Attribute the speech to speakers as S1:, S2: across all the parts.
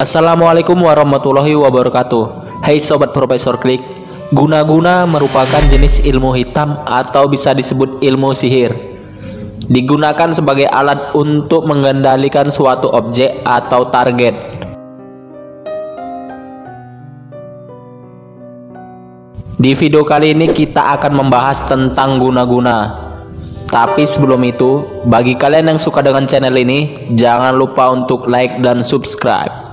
S1: Assalamualaikum warahmatullahi wabarakatuh. Hai Sobat Profesor Klik Guna-guna merupakan jenis ilmu hitam atau bisa disebut ilmu sihir. Digunakan sebagai alat untuk mengendalikan suatu objek atau target. Di video kali ini kita akan membahas tentang guna-guna. Tapi sebelum itu, bagi kalian yang suka dengan channel ini, jangan lupa untuk like dan subscribe.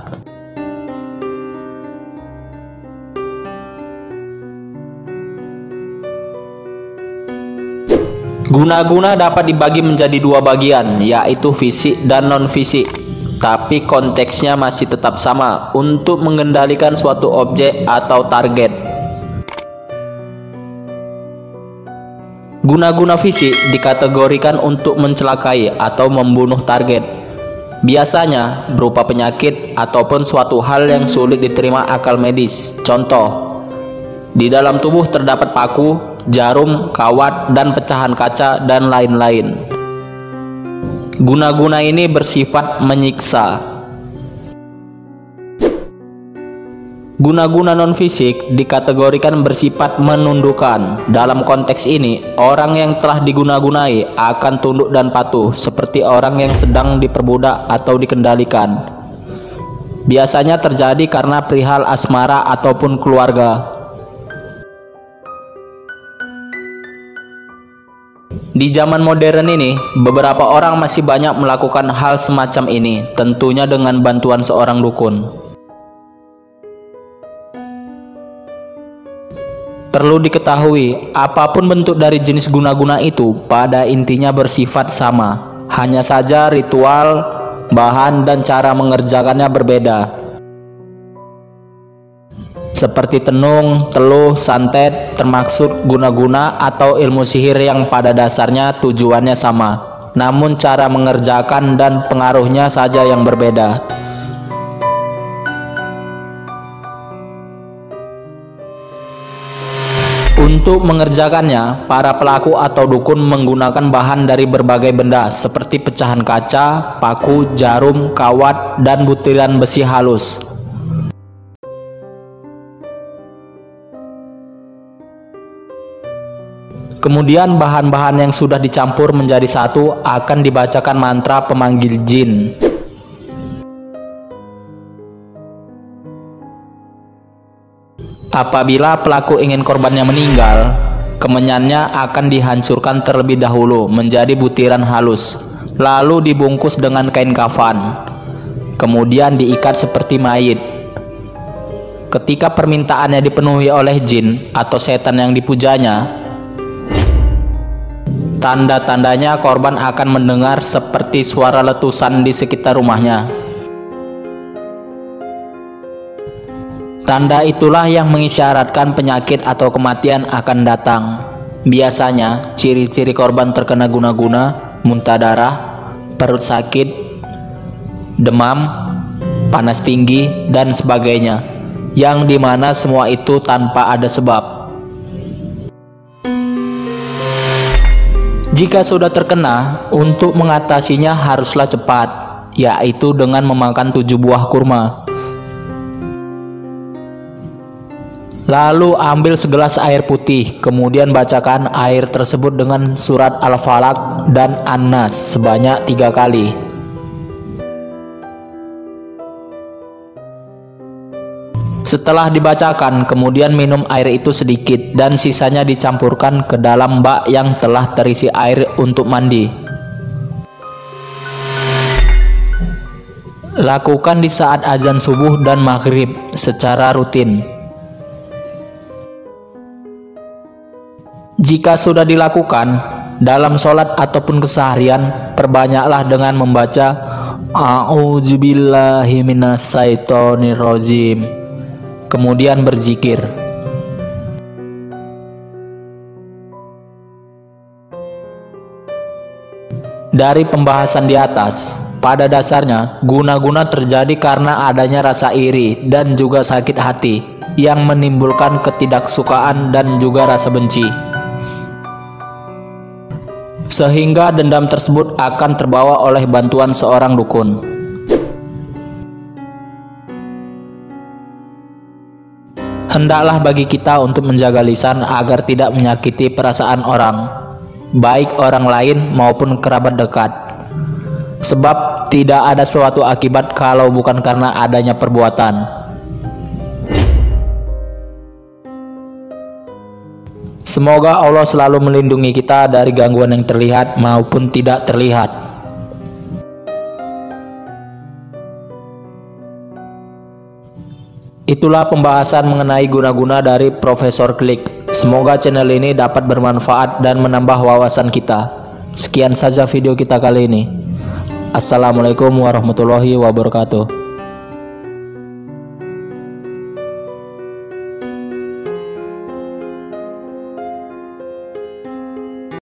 S1: Guna-guna dapat dibagi menjadi dua bagian, yaitu fisik dan non-fisik. Tapi konteksnya masih tetap sama untuk mengendalikan suatu objek atau target. Guna-guna fisik dikategorikan untuk mencelakai atau membunuh target. Biasanya berupa penyakit ataupun suatu hal yang sulit diterima akal medis. Contoh, di dalam tubuh terdapat paku, jarum, kawat, dan pecahan kaca, dan lain-lain. Guna-guna ini bersifat menyiksa. Guna-guna non-fisik dikategorikan bersifat menundukkan. Dalam konteks ini, orang yang telah diguna-gunai akan tunduk dan patuh seperti orang yang sedang diperbudak atau dikendalikan. Biasanya terjadi karena perihal asmara ataupun keluarga. Di zaman modern ini, beberapa orang masih banyak melakukan hal semacam ini, tentunya dengan bantuan seorang dukun. Perlu diketahui, apa pun bentuk dari jenis guna-guna itu pada intinya bersifat sama. Hanya saja ritual, bahan, dan cara mengerjakannya berbeda seperti tenung, teluh, santet, termasuk guna-guna atau ilmu sihir yang pada dasarnya tujuannya sama. Namun cara mengerjakan dan pengaruhnya saja yang berbeda. Untuk mengerjakannya, para pelaku atau dukun menggunakan bahan dari berbagai benda seperti pecahan kaca, paku, jarum, kawat, dan butiran besi halus. Kemudian bahan-bahan yang sudah dicampur menjadi satu akan dibacakan mantra pemanggil jin. Apabila pelaku ingin korbannya meninggal, kemenyannya akan dihancurkan terlebih dahulu menjadi butiran halus, lalu dibungkus dengan kain kafan. Kemudian diikat seperti mayit. Ketika permintaannya dipenuhi oleh jin atau setan yang dipujanya, Tanda-tandanya korban akan mendengar seperti suara letusan di sekitar rumahnya. Tanda itulah yang mengisyaratkan penyakit atau kematian akan datang. Biasanya, ciri-ciri korban terkena guna-guna, muntah darah, perut sakit, demam, panas tinggi, dan sebagainya, yang di mana semua itu tanpa ada sebab. Jika sudah terkena, untuk mengatasinya haruslah cepat, yaitu dengan memakan tujuh buah kurma. Lalu ambil segelas air putih, kemudian bacakan air tersebut dengan surat Al-Falaq dan An-Nas sebanyak tiga kali. Setelah dibacakan, kemudian minum air itu sedikit dan sisanya dicampurkan ke dalam bak yang telah terisi air untuk mandi. Lakukan di saat azan subuh dan maghrib secara rutin. Jika sudah dilakukan dalam sholat ataupun keseharian, perbanyaklah dengan membaca A'udzubillahi minasyaitonirrajim kemudian berzikir. Dari pembahasan di atas, pada dasarnya guna-guna terjadi karena adanya rasa iri dan juga sakit hati yang menimbulkan ketidaksukaan dan juga rasa benci. Sehingga dendam tersebut akan terbawa oleh bantuan seorang dukun. Hendaklah bagi kita untuk menjaga lisan agar tidak menyakiti perasaan orang, baik orang lain maupun kerabat dekat. Sebab tidak ada suatu akibat kalau bukan karena adanya perbuatan. Semoga Allah selalu melindungi kita dari gangguan yang terlihat maupun tidak terlihat. Itulah pembahasan mengenai guna-guna dari Profesor Klik. Semoga channel ini dapat bermanfaat dan menambah wawasan kita. Sekian saja video kita kali ini. Assalamualaikum warahmatullahi wabarakatuh.